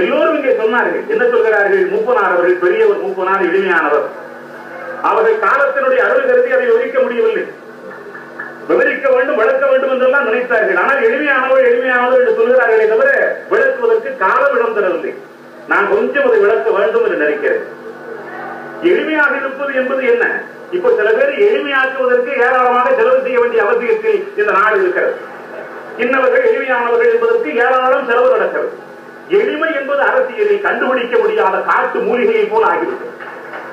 எல்லோரும் இங்கே சொன்னார்கள். என்ன சொல்கிறார்கள்? மூப்பனார் அவர்கள் பெரியவர் மூப்பனார் எளிமையானவர். அவர்கள் காலத்தினுடைய அருள் கருதி அதை விவரிக்க முடியவில்லை. விவரிக்க வேண்டும் விளக்க வேண்டும் என்றெல்லாம் நினைத்தார்கள். ஆனால் எளிமையானவர் எளிமையானவர் என்று சொல்கிறார்களே தவிர விளக்குவதற்கு காலம் இடம் தரவில்லை. நான் கொஞ்சம் அதை விளக்க வேண்டும் என்று நினைக்கிறேன். எளிமையாக இருப்பது என்பது என்ன? இப்ப சில பேர் எளிமையாக்குவதற்கு ஏராளமாக செலவு செய்ய வேண்டிய அவசியத்தில் இந்த நாடு இருக்கிறது. இன்னவர்கள் எளிமையானவர்கள் என்பதற்கு ஏராளம் செலவு நடக்கிறது. எளிமை என்பது அரசியலை கண்டுபிடிக்க முடியாத காட்டு மூலிகையை போல் ஆகிவிட்டது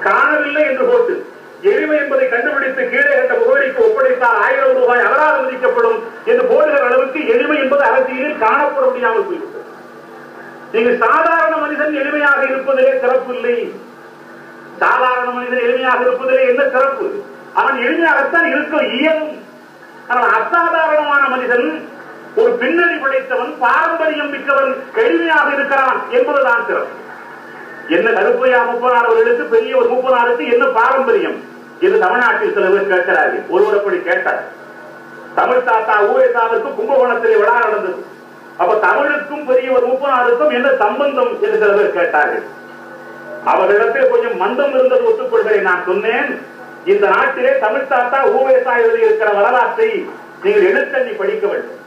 காணவில்லை என்று போட்டு எளிமை என்பதை கண்டுபிடித்து கீழே கண்ட முகவரிக்கு ஒப்படைத்தால் ஆயிரம் ரூபாய் அபராதம் விதிக்கப்படும் என்று போடுகிற அளவுக்கு எளிமை என்பது அரசியலில் காணப்பட முடியாமல் போய்விட்டது. நீங்க சாதாரண மனிதன் எளிமையாக இருப்பதிலே சிறப்பு இல்லை. சாதாரண மனிதன் எளிமையாக இருப்பதிலே என்ன சிறப்பு? அவன் எளிமையாகத்தான் இருக்க இயலும். ஆனால் அசாதாரணமான மனிதன் ஒரு பின்னணி படைத்தவன் பாரம்பரியம் மிக்கவன் எளிமையாக இருக்கிறான் என்பதுதான் சிறப்பு. என்ன கருப்பையா முப்பனார் அவர்களுக்கு பெரிய ஒரு முப்பனாருக்கு என்ன பாரம்பரியம் என்று தமிழ்நாட்டில் சில பேர் கேட்கிறார்கள். ஒருவர் அப்படி கேட்டார். தமிழ் தாத்தா ஊவேசாவிற்கு கும்பகோணத்திலே விழா நடந்தது. அப்ப தமிழுக்கும் பெரிய ஒரு முப்பனாருக்கும் என்ன சம்பந்தம் என்று சில பேர் கேட்டார்கள். அவர்களிடத்தில் கொஞ்சம் மந்தம் இருந்தது ஒத்துக்கொள்கிறேன் நான் சொன்னேன். இந்த நாட்டிலே தமிழ் தாத்தா ஊவேசா எழுதியிருக்கிற வரலாற்றை நீங்கள் எழுத்தண்ணி படிக்க வேண்டும்.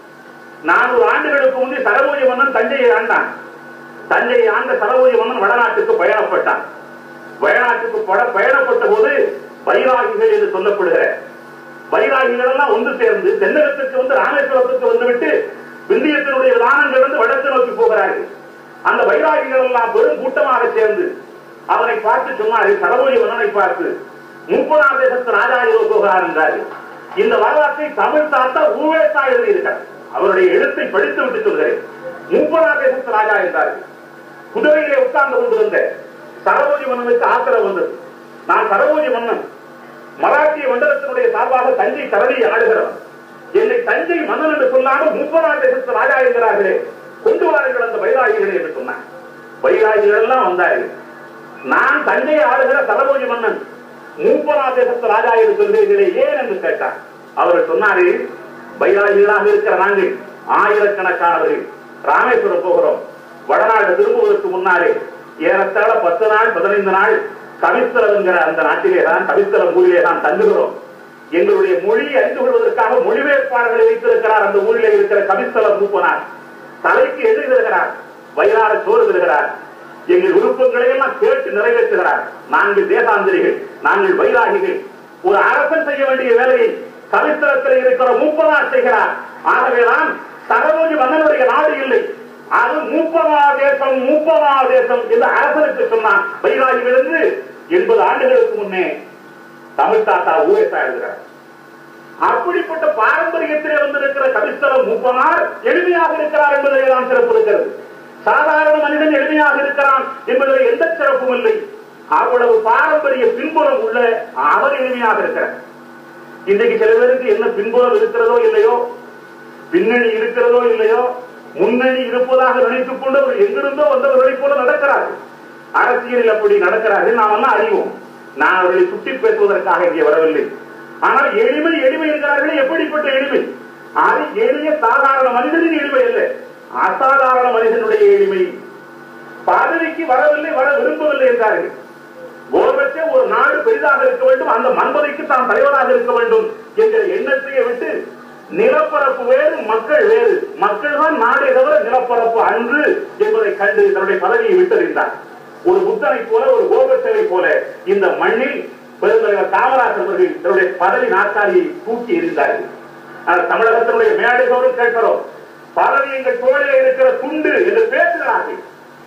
நானூறு ஆண்டுகளுக்கு முன்னே சரபோஜி மன்னன் தஞ்சையை ஆண்டான். தஞ்சையை ஆண்ட சரபோஜி மன்னன் வடநாட்டுக்கு பயணப்பட்டான். வயநாட்டுக்கு பயணப்பட்ட போது வைராகிகள் என்று சொல்லப்படுகிற வைராகிகள் எல்லாம் ஒன்று சேர்ந்து தென்னகத்துக்கு வந்து ராமேஸ்வரத்துக்கு வந்துவிட்டு விந்தியத்தினுடைய தானங்கள் வந்து வடக்கு நோக்கி போகிறார்கள். அந்த வைராகிகள் எல்லாம் பெரும் கூட்டமாக சேர்ந்து அவனை பார்த்து சொன்னார்கள் சரபோஜி மன்னனை பார்த்து முப்பதாம் தேசத்து ராஜா இதோ போகிறார் என்றார்கள். இந்த வரலாற்றை தமிழ் தாத்தா ஊவேசா எழுதியிருக்கார் அவருடைய எழுத்தை படித்து விட்டு சொல்கிறேன். முப்பதாம் தேசத்து ராஜா என்றார்கள் குதிரையிலே உட்கார்ந்து கொண்டிருந்த சரபோஜி மன்னனுக்கு ஆத்திரம் வந்தது. நான் சரபோஜி மன்னன். மராட்டிய மண்டலத்தினுடைய சார்பாக தஞ்சை தரவி ஆடுகிறவன் என்னை தஞ்சை மன்னன் என்று சொல்லாமல் முப்பதாம் தேசத்து ராஜா என்கிறார்களே கொண்டு வாருங்கள் அந்த வைராகிகளை என்று சொன்னான். வைராகிகள் எல்லாம் வந்தார்கள். நான் தஞ்சை ஆளுகிற சரபோஜி மன்னன் மூப்பரா தேசத்து ராஜா என்று சொல்கிறீர்களே ஏன் என்று கேட்டார் அவர் சொன்னாரு பையாளிகளாக இருக்கிற நாங்கள் ஆயிரக்கணக்கானவர்கள். ராமேஸ்வரம் போகிறோம். வடநாடு திரும்புவதற்கு முன்னாலே ஏறத்தாழ பத்து நாள் பதினைந்து நாள் கவிஸ்தலம் என்கிற அந்த நாட்டிலே தான் கவிஸ்தலம் ஊரிலே தான் தங்குகிறோம். எங்களுடைய மொழியை அறிந்து கொள்வதற்காக மொழிபெயர்ப்பாளர்களை வைத்திருக்கிறார். அந்த ஊரிலே இருக்கிற கவிஸ்தலம் மூப்பனார். தலைக்கு எழுதுகிறார் வயிறார சோறு தருகிறார் எங்கள் விருப்பங்களை எல்லாம் கேட்டு நிறைவேற்றுகிறார். நாங்கள் தேசாந்திரிகள் நாங்கள் வைராகிகள். ஒரு அரசன் செய்ய வேண்டிய வேலையை சரித்திரத்தில் இருக்கிற மூப்பனார் செய்கிறார் ஆகவேதான் சரபோஜி மன்னனுடைய நாடு இல்லை. அது மூப்பனா தேசம் மூப்பனா தேசம் என்று அரசனுக்கு சொன்னான். வைராகிகள் எண்பது ஆண்டுகளுக்கு முன்னே தமிழ் தாத்தா ஊரேசா எழுதுகிறார் அப்படிப்பட்ட பாரம்பரியத்திலே வந்திருக்கிற கவிஸ்தலம் மூப்பனார் எளிமையாக இருக்கிறார் என்பதிலே தான் சிறப்பு இருக்கிறது சாதாரண மனிதன் எளிமையாக இருக்கிறான் என்பதில் எந்த சிறப்பும் இல்லை. அவ்வளவு பாரம்பரிய பின்புறம் உள்ள அவர் எளிமையாக இருக்கிறார். இன்றைக்கு சில பேருக்கு என்ன பின்புறம் இருக்கிறதோ இல்லையோ பின்னணி இருக்கிறதோ இல்லையோ முன்னணி இருப்பதாக நினைத்துக் கொண்டு அவர் எங்கிருந்தோ வந்தவர்களைப் போல நடக்கிறார்கள். அரசியலில் அப்படி நடக்கிறார்கள். நாம் எல்லாம் அறிவோம்? நான் அவர்களை சுட்டி பேசுவதற்காக இங்கே வரவில்லை. ஆனால் எளிமை எளிமை என்கிறார்களே எப்படிப்பட்ட எளிமை? அது எளிய சாதாரண மனிதனின் எளிமை அல்ல. அசாதாரண மனிதனுடைய எளிமை. பதவிக்கு வரவில்லை வர விரும்பவில்லை என்றார்கள். கோபத்தே ஒரு நாடு பெரிதாக இருக்க வேண்டும் அந்த மண்பதைக்கு தான் தலைவராக இருக்க வேண்டும் என்கிற எண்ணத்தையே விட்டு நிலப்பரப்பு வேறு மக்கள் வேறு. மக்கள் தான் நாடே தவிர நிலப்பரப்பு அன்று என்பதை கண்டு தன்னுடைய பதவியை விட்டறிந்தார் ஒரு புத்தனை போல ஒரு கோபச்சலை போல இந்த மண்ணில் பெருந்தலைவர் காமராஜர் அவர்கள் தன்னுடைய பதவி நாற்காலியை தூக்கி எறிந்தார்கள். ஆனால் தமிழகத்தினுடைய மேடைகளோடு கேட்கிறோம். பதவி எங்கள் தோழிலே இருக்கிற துண்டு என்று பேசுகிறார்கள்.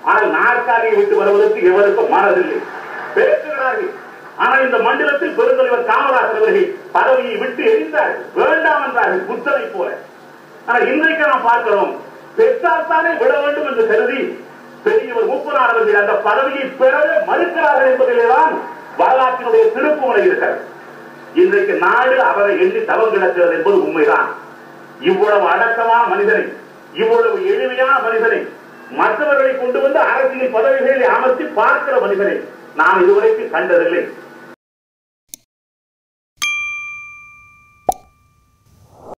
ஆனால் நாற்காலியை விட்டு வருவதற்கு எவருக்கும் மனதில்லை. பேசுகிறார்கள். ஆனால் இந்த மண்டலத்தில் பெருந்தலைவர் காமராஜர் அவர்கள் பதவியை விட்டு எரிந்தார். வேண்டாம் என்றார்கள் புத்தனை போல. ஆனால் இன்றைக்கு நாம் பார்க்கிறோம் பெற்றால் தானே விட வேண்டும் என்று கருதி பெரியவர் மூப்பனார் அவர்கள் அந்த பதவியை பெறவே மறுக்கிறார்கள் என்பதிலேதான் வரலாற்றினுடைய திருப்பு இருக்கிறது. இன்றைக்கு நாடு அவரை எண்ணி தவம் கிடக்கிறது என்பது உண்மைதான். இவ்வளவு அடக்கமான மனிதனை இவ்வளவு எளிமையான மனிதனை மற்றவர்களை கொண்டு வந்து அரசியல் பதவிகளில் அமர்த்தி பார்க்கிற மனிதனை நான் இதுவரைக்கும் கண்டதில்லை.